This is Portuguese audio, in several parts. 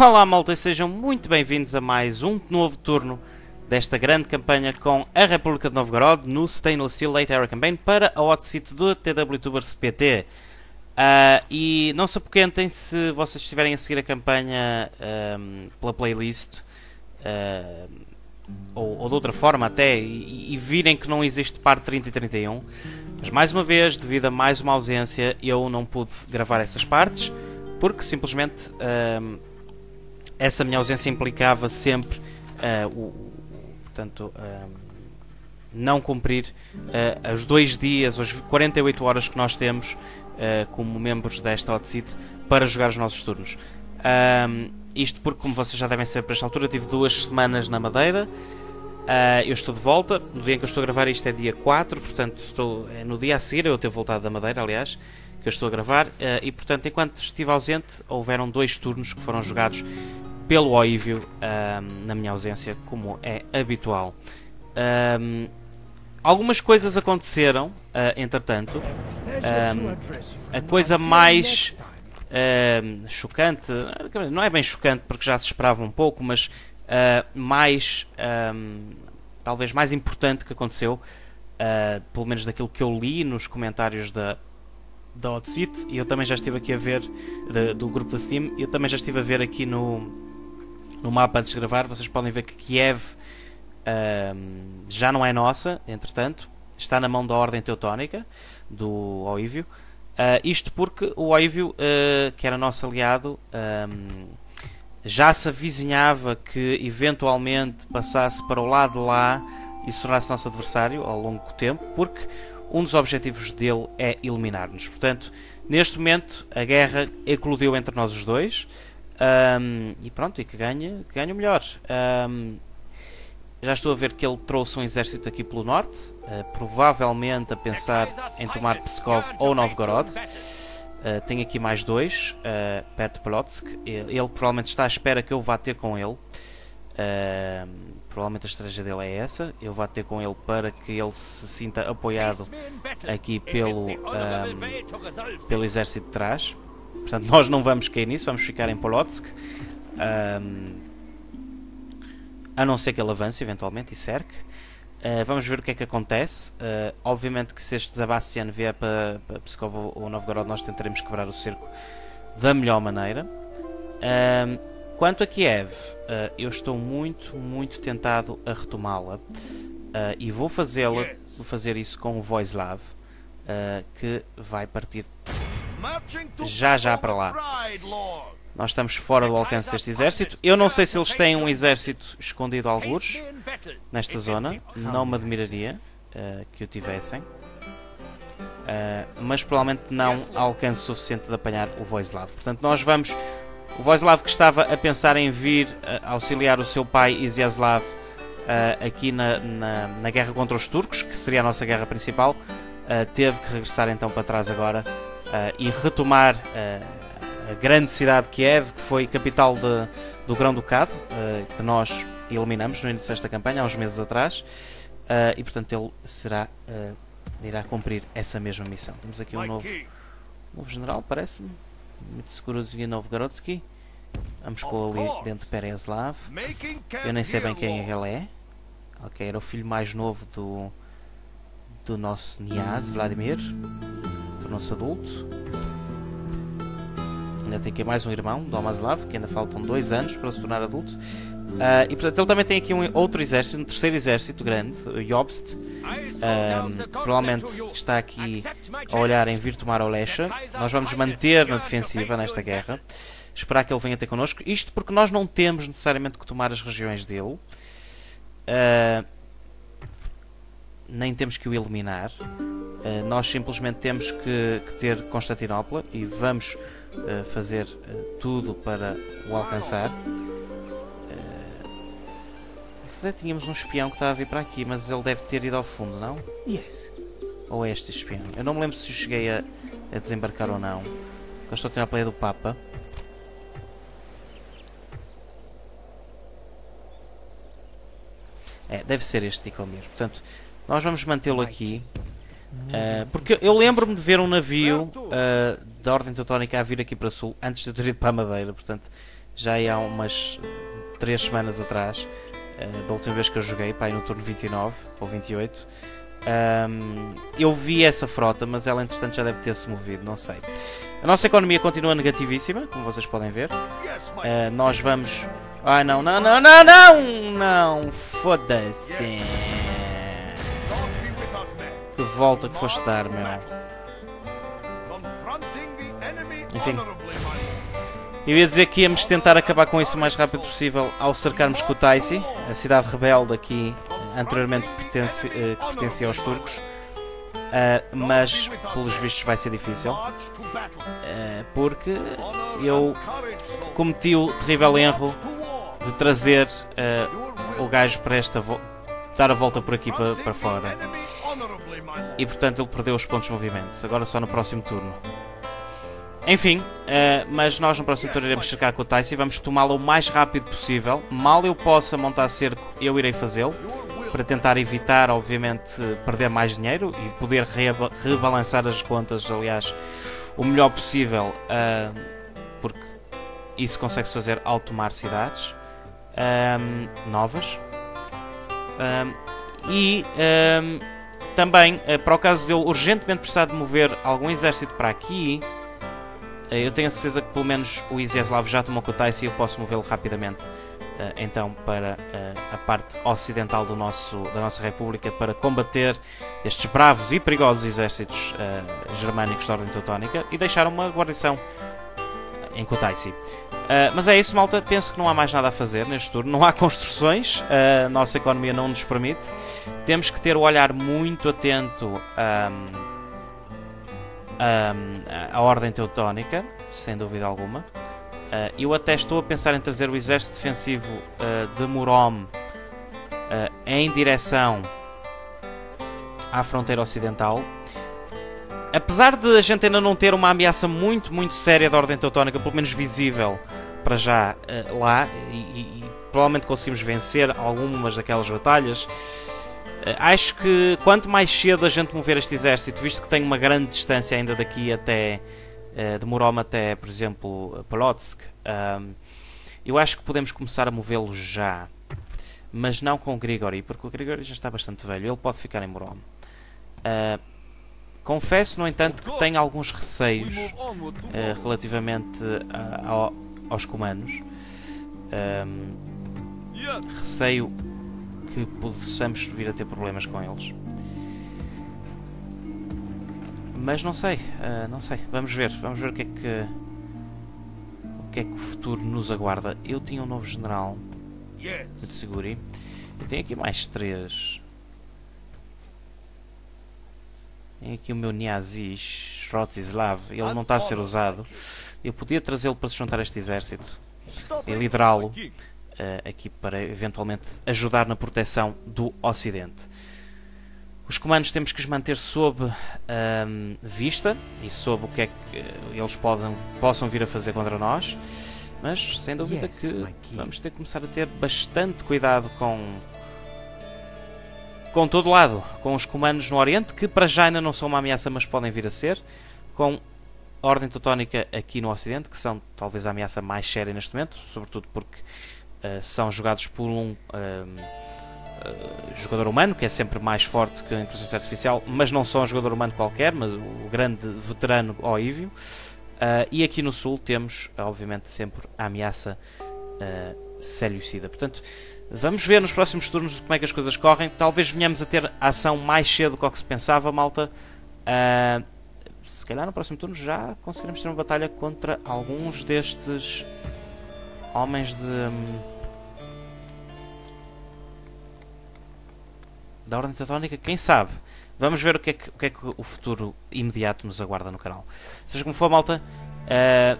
Olá malta e sejam muito bem-vindos a mais um novo turno desta grande campanha com a República de Novgorod no Stainless Steel Late Era Campaign para a hot seat do TW Tubers PT. Uh, e não se apoquentem se vocês estiverem a seguir a campanha um, pela playlist uh, ou, ou, de outra forma até e, e, virem que não existe parte 30 e 31. Mas mais uma vez, devido a mais uma ausência, eu não pude gravar essas partes porque simplesmente um, essa minha ausência implicava sempre uh, o, portanto, um, não cumprir uh, os dois dias, as 48 horas que nós temos uh, como membros desta hot seat para jogar os nossos turnos. Um, isto porque, como vocês já devem saber para esta altura, eu tive duas semanas na Madeira. Uh, eu estou de volta, no dia em que eu estou a gravar isto é dia 4, portanto estou, é no dia a seguir eu ter voltado da Madeira, aliás, que eu estou a gravar, uh, e portanto enquanto estive ausente houveram dois turnos que foram jogados pelo Oívio uh, na minha ausência, como é habitual. algumas coisas aconteceram, entretanto. a coisa mais uh, chocante, não é bem chocante porque já se esperava um pouco, mas uh, mais, um, talvez mais importante que aconteceu, uh, pelo menos daquilo que eu li nos comentários da, da Hot e eu também já estive aqui a ver, de, do grupo da Steam, eu também já estive a ver aqui no, no mapa antes de gravar, vocês podem ver que Kiev já não é nossa, entretanto, está na mão da Ordem Teutónica, do Oívio. Uh, isto porque o Oivio, uh, que era nosso aliado, já se avizinhava que eventualmente passasse para o lado de lá e se tornasse nosso adversário ao longo do tempo, porque um dos objetivos dele é eliminar-nos. Portanto, neste momento, a guerra eclodiu entre nós os dois. Um, e pronto, e que ganha, que ganha o melhor. Um, já estou a ver que ele trouxe um exército aqui pelo norte, uh, provavelmente a pensar em tomar Pskov ou Novgorod. Uh, aqui mais dois, uh, perto de Polotsk. Ele, ele, provavelmente está à espera que eu vá ter com ele. Uh, provavelmente a estratégia dele é essa. Eu vá ter com ele para que ele se sinta apoiado aqui pelo, pelo exército de trás. Portanto, nós não vamos cair nisso, vamos ficar em Polotsk a não ser que ele avance eventualmente e cerque. Uh, vamos ver o que é que acontece. Uh, obviamente que se este Zabassian vier para, para Pskov ou Novgorod, nós tentaremos quebrar o cerco da melhor maneira. Uh, quanto a Kiev, eu estou muito, muito tentado a retomá-la e vou fazê-la, vou fazer isso com o Voislav, que vai partir já já para lá. Nós estamos fora do alcance deste exército. Eu não sei se eles têm um exército escondido a algures nesta zona. Não me admiraria uh, que o tivessem. Uh, mas provavelmente não alcance suficiente de apanhar o Voislav. Portanto, nós vamos. O Voislav que estava a pensar em vir uh, auxiliar o seu pai Iziaslav aqui na, na, na, guerra contra os turcos, que seria a nossa guerra principal, teve que regressar então para trás agora e retomar a grande cidade de Kiev, que foi capital de, do Grão-Ducado, uh, que nós eliminamos no início desta campanha, há uns meses atrás, e portanto ele será, irá cumprir essa mesma missão. Temos aqui um novo, novo general, parece-me, muito seguro de Novgorodsky. Vamos pôr ali dentro de Pereslav. Eu nem sei bem quem ele é. Ok, era o filho mais novo do, do nosso Niaz, Vladimir, do nosso adulto. Ainda tem aqui mais um irmão, Domaslav, que ainda faltam dois anos para se tornar adulto. Uh, e portanto ele também tem aqui um outro exército, um terceiro exército grande, o Jobst, uh, provavelmente está aqui a olhar em vir tomar Olesha. Nós vamos manter na defensiva nesta guerra, esperar que ele venha ter connosco. Isto porque nós não temos necessariamente que tomar as regiões dele, uh, nem temos que o eliminar. Nós simplesmente temos que, que ter Constantinopla e vamos uh, fazer uh, tudo para o alcançar. Uh, tínhamos um espião que estava a vir para aqui, mas ele deve ter ido ao fundo, não? Yes. Ou é este espião? Eu não me lembro se eu cheguei a, a desembarcar ou não. Eu estou a ter a play do Papa. É, deve ser este Ticomir. Portanto, nós vamos mantê-lo aqui. Uh, porque eu lembro-me de ver um navio uh, da Ordem Teutónica a vir aqui para Sul antes de eu ter ido para a Madeira, portanto já há umas 3 semanas atrás, uh, da última vez que eu joguei, pá, no turno 29 ou 28. Um, eu vi essa frota, mas ela entretanto já deve ter-se movido, não sei. A nossa economia continua negativíssima, como vocês podem ver. Uh, nós vamos. Ah, não, não, não, não, não! Não! Foda-se! Volta que foste dar, meu. Enfim. Eu ia dizer que íamos tentar acabar com isso o mais rápido possível ao cercarmos Kutaisi, a cidade rebelde aqui anteriormente pertence, uh, que pertencia aos turcos. Uh, mas pelos vistos vai ser difícil uh, porque eu cometi o terrível erro de trazer uh, o gajo para esta dar a volta por aqui para, para fora e portanto ele perdeu os pontos de movimento agora só no próximo turno. Enfim, mas nós no próximo turno iremos cercar com o Tyson e vamos tomá-lo o mais rápido possível. Mal eu possa montar cerco eu irei fazê-lo. Para tentar evitar, obviamente, perder mais dinheiro e poder reba rebalançar as contas, aliás, o melhor possível, uh, porque isso consegue-se fazer ao tomar cidades um, novas. Um, e um, também, uh, para o caso de eu urgentemente precisar de mover algum exército para aqui, uh, eu tenho a certeza que pelo menos o Izyaslav já tomou Kutaisi e eu posso movê-lo rapidamente eh, então para eh, a parte ocidental do nosso, da nossa República para combater estes bravos e perigosos exércitos germânicos da Ordem Teutónica e deixar uma guarnição em Kutaisi. Uh, mas é isso, malta. Penso que não há mais nada a fazer neste turno. Não há construções, a nossa economia não nos permite. Temos que ter o olhar muito atento um, à Ordem Teutónica, sem dúvida alguma. Uh, eu até estou a pensar em trazer o exército defensivo uh, de Murom uh, em direção à fronteira ocidental. Apesar de a gente ainda não ter uma ameaça muito, muito séria da Ordem Teutónica, pelo menos visível para já lá, e, e, provavelmente conseguimos vencer algumas daquelas batalhas, acho que quanto mais cedo a gente mover este exército, visto que tem uma grande distância ainda daqui até eh, demorou-me até, por exemplo, Polotsk. Um, eu acho que podemos começar a movê-lo já, mas não com o Grigori, porque o Grigori já está bastante velho, ele pode ficar em Morom. Uh, confesso, no entanto, que tenho alguns receios uh, relativamente a, aos comandos. Um, receio que possamos vir a ter problemas com eles. Mas não sei, uh, não sei. Vamos ver, vamos ver o que é que o que é que o futuro nos aguarda. Eu tinha um novo general, muito seguro. Eu tenho aqui mais três. Tenho aqui o meu Niazish Shrotislav. Ele não está a ser usado. Eu podia trazê-lo para se juntar a este exército e liderá-lo uh, aqui para eventualmente ajudar na proteção do Ocidente. Os comandos temos que os manter sob um, vista e sob o que é que eh, eles podem, possam vir a fazer contra nós. Mas sem dúvida que vamos ter que começar a ter bastante cuidado com com todo lado, com os comandos no Oriente, que para já ainda não são uma ameaça, mas podem vir a ser, com a Ordem Teutónica aqui no Ocidente, que são talvez a ameaça mais séria neste momento, sobretudo porque uh, são jogados por um, uh, eh, jogador humano, que é sempre mais forte que a inteligência artificial, mas não só um jogador humano qualquer, mas o grande veterano Oívio. Uh, e aqui no Sul temos, obviamente, sempre a ameaça uh. Portanto, vamos ver nos próximos turnos como é que as coisas correm. Talvez venhamos a ter ação mais cedo do que se pensava, malta. Uh, se calhar no próximo turno já conseguiremos ter uma batalha contra alguns destes homens de. Um, da Ordem Teutónica, quem sabe? Vamos ver o que, é que, o que, é que o futuro imediato nos aguarda no canal. Seja como for, malta, uh,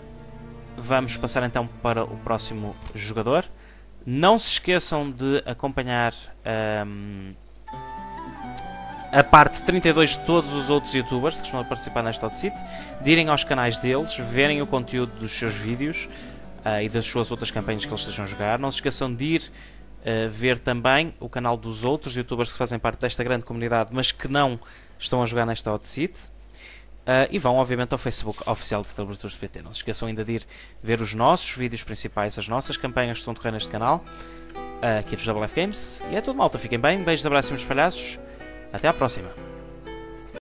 vamos passar então para o próximo jogador. Não se esqueçam de acompanhar um, a parte 32 de todos os outros youtubers que estão a participar neste Hot de irem aos canais deles, verem o conteúdo dos seus vídeos uh, e das suas outras campanhas que eles estejam a jogar. Não se esqueçam de ir uh, ver também o canal dos outros youtubers que fazem parte desta grande comunidade, mas que não estão a jogar nesta Seat. Uh, e vão, obviamente, ao Facebook oficial de Telebraturas PT. Não se esqueçam ainda de ir ver os nossos vídeos principais, as nossas campanhas que estão decorrendo neste canal, uh, aqui dos WF Games. E é tudo, malta. Fiquem bem, beijos, abraços e espalhados. Até à próxima.